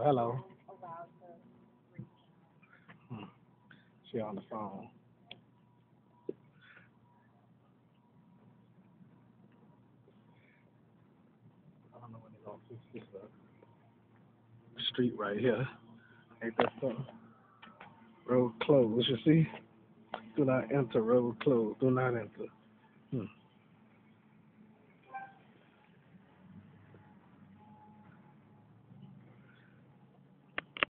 Oh, hello. Hmm. She on the phone. I don't. Street right here. Ain't that something? Road closed, you see? Do not enter, road closed. Do not enter. Hmm.